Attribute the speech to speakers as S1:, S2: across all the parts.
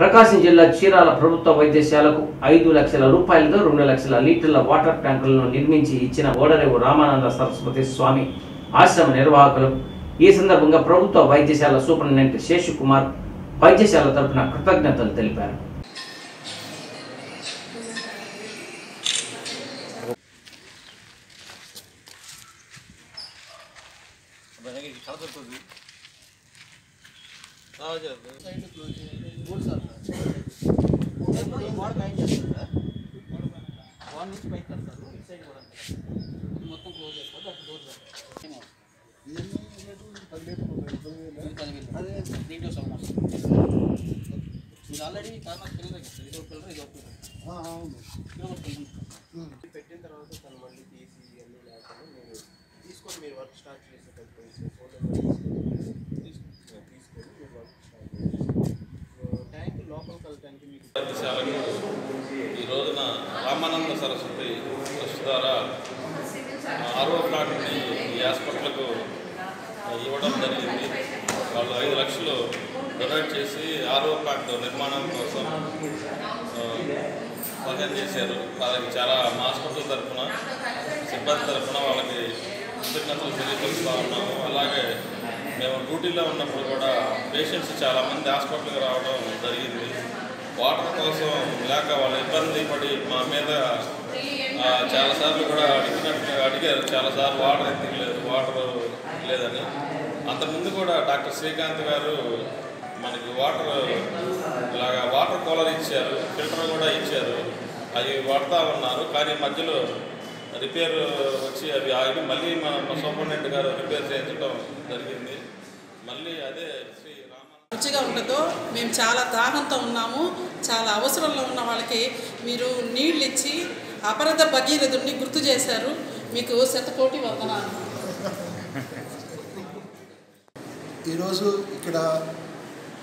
S1: ప్రకాశం జిల్లా చీరాల ప్రభుత్వ వైద్యశాలకు ఐదు లక్షల రూపాయలతో రెండు లక్షల లీటర్ల వాటర్ ట్యాంకులను నిర్మించి ఇచ్చిన ఓడరేవు రామానంద సరస్వతి స్వామి ఆశ్రమ నిర్వాహకులు. ఈ సందర్భంగా ప్రభుత్వ వైద్యశాల సూపరింటెండెంట్ శేషు కుమార్ వైద్యశాల తరఫున కృతజ్ఞతలు తెలిపారు.
S2: మొత్తం క్లోజ్ చేసుకోవద్దు అటు డోర్ దీంట్లో సగం వస్తుంది ఆల్రెడీ కారణం తెలియదు ఇది ఒక పిల్లర్ ఇది ఒక పిల్లర్ ఇది ఒక పిల్లర్
S3: పెట్టిన తర్వాత తను మళ్ళీ తీసి ఇవన్నీ లేకుండా మీరు తీసుకొని మీరు వర్క్ స్టార్ట్ చేసే కలిపి ఫోటో తీసుకొని తీసుకొని మీరు వర్క్ స్టార్ట్ చేసి ట్యాంక్ లోపలికి వెళ్ళటానికి మీకు
S4: పాఠశాలకు ఈ రోజున రామానంద సరస్వతి ట్రస్ట్ ద్వారా ఆరో ప్లాట్ని ఈ హాస్పిటల్కు ఇవ్వడం జరిగింది. వాళ్ళు ఐదు లక్షలు డొనేట్ చేసి ఆరో ప్లాంట్ నిర్మాణం కోసం సహాయం చేశారు. వాళ్ళకి చాలా మా హాస్పిటల్ తరఫున సిబ్బంది తరఫున వాళ్ళకి కృతజ్ఞతలు తెలియపరుస్తూ ఉన్నాము. అలాగే మేము డ్యూటీలో ఉన్నప్పుడు కూడా పేషెంట్స్ చాలామంది హాస్పిటల్కి రావడం జరిగింది. వాటర్ కోసం లేక వాళ్ళు ఇబ్బంది పడి మా మీద చాలాసార్లు కూడా అడిగినట్టు అడిగారు. చాలాసార్లు వాటర్ ఎందుకు లేదు వాటర్ లేదని. అంతకుముందు కూడా డాక్టర్ శ్రీకాంత్ గారు మనకి వాటర్ ఇలాగా వాటర్ కూలర్ ఇచ్చారు ఫిల్టర్ కూడా ఇచ్చారు. అవి వాడుతూ ఉన్నారు కానీ మధ్యలో రిపేర్ వచ్చి అవి ఆగి మళ్ళీ మా సూపరింటెండెంట్ గారు రిపేర్ చేయించడం జరిగింది. మళ్ళీ అదే శ్రీ
S5: రుచిగా ఉండదు మేము చాలా దాహంతో ఉన్నాము చాలా అవసరంలో ఉన్న వాళ్ళకి మీరు నీళ్ళు ఇచ్చి అపరద భగీరథుడిని గుర్తు చేశారు. మీకు శతకోటి వందనాలు.
S6: ఈరోజు ఇక్కడ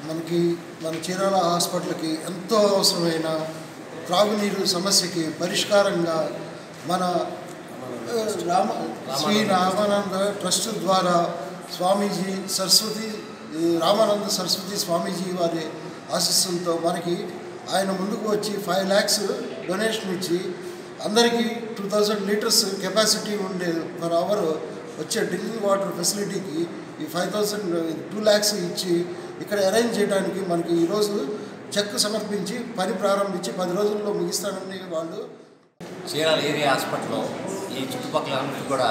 S6: మనకి మన చీరాల హాస్పిటల్కి ఎంతో అవసరమైన త్రాగునీరు సమస్యకి పరిష్కారంగా మన రామ శ్రీ రామానంద ట్రస్ట్ ద్వారా స్వామీజీ సరస్వతి రామానంద సరస్వతి స్వామీజీ వారి ఆశీస్సులతో మనకి ఆయన ముందుకు వచ్చి ఫైవ్ ల్యాక్స్ డొనేషన్ ఇచ్చి అందరికీ టూ థౌజండ్ లీటర్స్ కెపాసిటీ ఉండే పర్ అవర్ వచ్చే డ్రింకింగ్ వాటర్ ఫెసిలిటీకి ఈ ఫైవ్ థౌజండ్ టూ ల్యాక్స్ ఇచ్చి ఇక్కడ అరేంజ్ చేయడానికి మనకి ఈరోజు చెక్ సమర్పించి పని ప్రారంభించి పది రోజుల్లో ముగిస్తానని వాళ్ళు
S7: చీరాల ఏరియా హాస్పిటల్లో ఈ చుట్టుపక్కల కూడా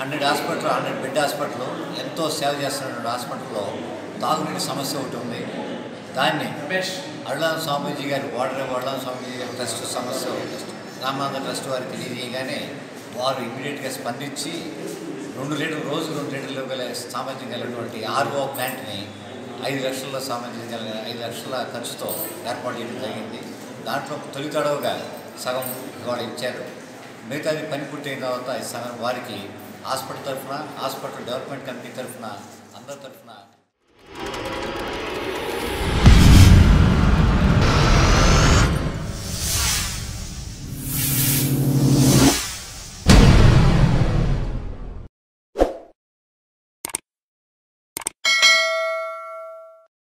S7: hundred hospital hundred bed hospital ఎంతో సేవ చేస్తున్నటువంటి హాస్పిటల్లో తాగునీటి సమస్య ఒకటి ఉంది. దాన్ని అళ్ళాం స్వామీజీ గారి వాటర్ అళ్ళాం స్వామీజీ గారి ట్రస్ట్ సమస్య రామానంద ట్రస్ట్ వారికి తెలియజేయగానే వారు ఇమీడియట్గా స్పందించి రెండు లీటర్లు రోజు రెండు లీటర్లు గల సామర్థ్యం కలిగినటువంటి ఆర్ఓ ప్లాంట్ని ఐదు లక్షల సామర్థ్యం కలిగిన ఐదు లక్షల ఖర్చుతో ఏర్పాటు చేయడం జరిగింది. దాంట్లో తొలి తడవుగా సగం ఇవాళ ఇచ్చారు. మిగతాది పని పూర్తయిన తర్వాత ఈ సగం వారికి హాస్పిటల్ తరఫున హాస్పిటల్ డెవలప్మెంట్ కమిటీ తరఫున అందరి తరఫున